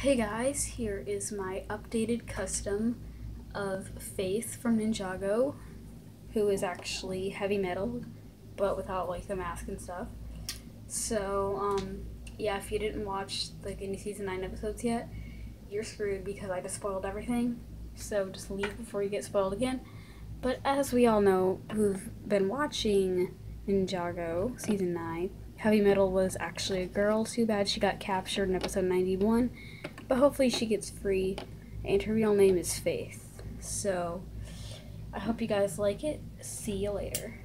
Hey guys, here is my updated custom of Faith from Ninjago, who is actually heavy metal, but without like the mask and stuff. So, um, yeah, if you didn't watch like any season 9 episodes yet, you're screwed because I just spoiled everything. So just leave before you get spoiled again. But as we all know who've been watching Ninjago season 9, Heavy Metal was actually a girl. Too bad she got captured in episode 91. But hopefully she gets free. And her real name is Faith. So I hope you guys like it. See you later.